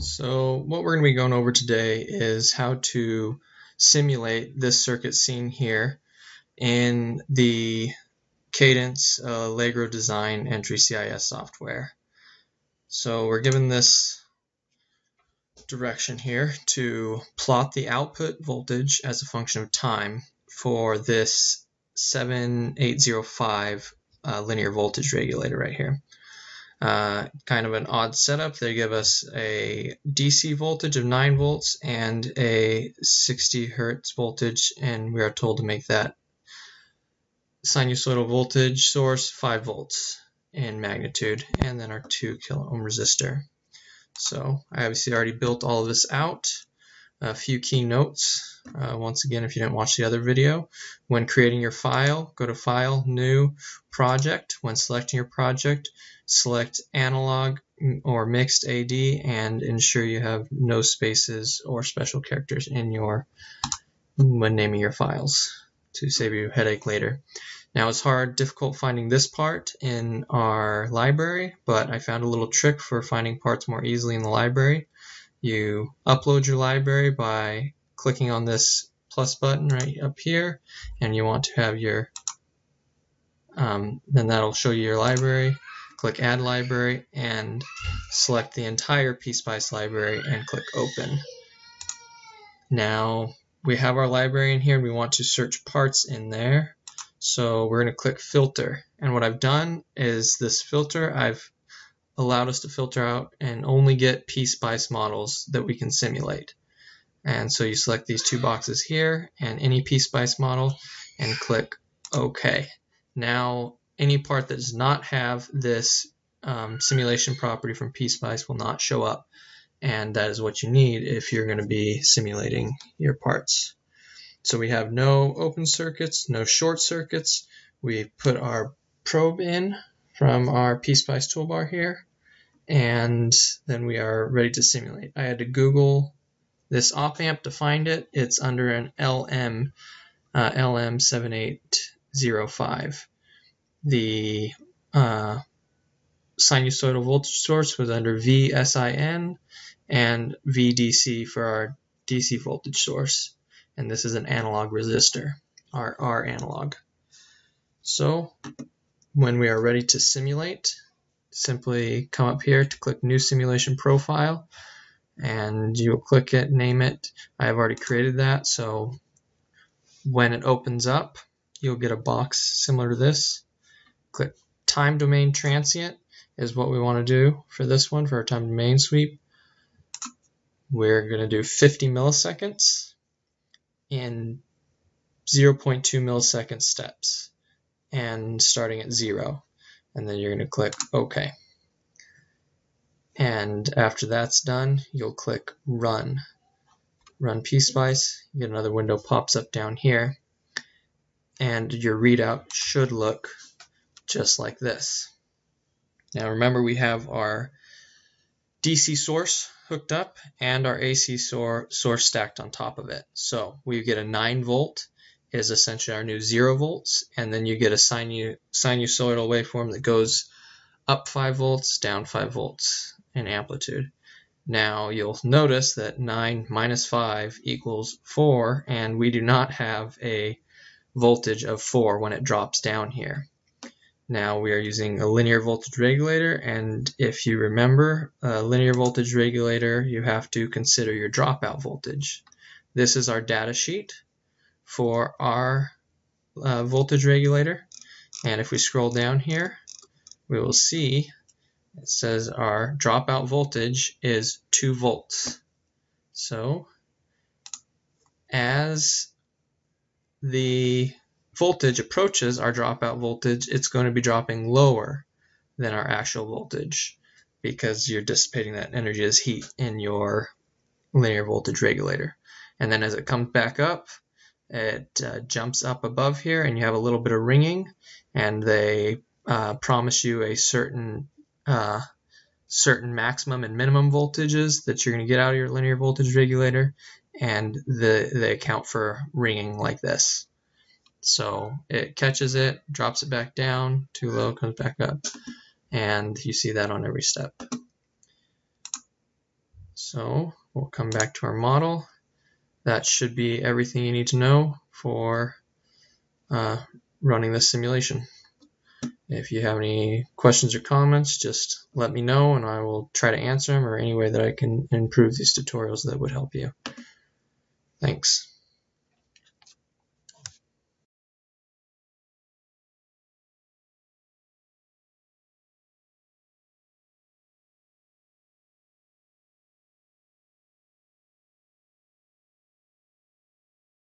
So what we're going to be going over today is how to simulate this circuit seen here in the Cadence Allegro Design Entry CIS software. So we're given this direction here to plot the output voltage as a function of time for this 7805 uh, linear voltage regulator right here. Uh, kind of an odd setup. They give us a DC voltage of 9 volts and a 60 hertz voltage, and we are told to make that sinusoidal voltage source 5 volts in magnitude, and then our 2 kilo ohm resistor. So I obviously already built all of this out. A few key notes. Uh, once again, if you didn't watch the other video, when creating your file, go to File, New, Project. When selecting your project, select Analog or Mixed AD and ensure you have no spaces or special characters in your when naming your files to save you headache later. Now it's hard, difficult finding this part in our library, but I found a little trick for finding parts more easily in the library. You upload your library by clicking on this plus button right up here, and you want to have your, um, then that'll show you your library. Click Add Library and select the entire PSpice library and click Open. Now we have our library in here and we want to search parts in there. So we're going to click Filter. And what I've done is this filter, I've allowed us to filter out and only get PSpice models that we can simulate. And so you select these two boxes here and any PSpice model and click OK. Now any part that does not have this um, simulation property from PSpice will not show up and that is what you need if you're going to be simulating your parts. So we have no open circuits, no short circuits. We put our probe in from our PSpice toolbar here and then we are ready to simulate. I had to Google this op amp to find it. It's under an LM, uh, LM7805. The uh, sinusoidal voltage source was under VSIN and VDC for our DC voltage source. And this is an analog resistor, our R analog. So when we are ready to simulate, simply come up here to click New Simulation Profile and you'll click it, name it. I have already created that, so when it opens up, you'll get a box similar to this. Click Time Domain Transient is what we want to do for this one, for our time domain sweep. We're going to do 50 milliseconds in 0.2 millisecond steps and starting at zero and then you're going to click OK. And after that's done, you'll click Run. Run PSpice, you get another window pops up down here, and your readout should look just like this. Now remember we have our DC source hooked up and our AC source stacked on top of it. So we get a 9 volt is essentially our new zero volts, and then you get a sinu sinusoidal waveform that goes up 5 volts, down 5 volts in amplitude. Now you'll notice that 9 minus 5 equals 4, and we do not have a voltage of 4 when it drops down here. Now we are using a linear voltage regulator, and if you remember, a linear voltage regulator, you have to consider your dropout voltage. This is our data sheet for our uh, voltage regulator. And if we scroll down here, we will see it says our dropout voltage is 2 volts. So as the voltage approaches our dropout voltage, it's going to be dropping lower than our actual voltage because you're dissipating that energy as heat in your linear voltage regulator. And then as it comes back up, it uh, jumps up above here and you have a little bit of ringing and they uh, promise you a certain uh, certain maximum and minimum voltages that you're going to get out of your linear voltage regulator and the, they account for ringing like this. So it catches it, drops it back down, too low, comes back up, and you see that on every step. So we'll come back to our model. That should be everything you need to know for uh, running this simulation. If you have any questions or comments, just let me know and I will try to answer them or any way that I can improve these tutorials that would help you. Thanks.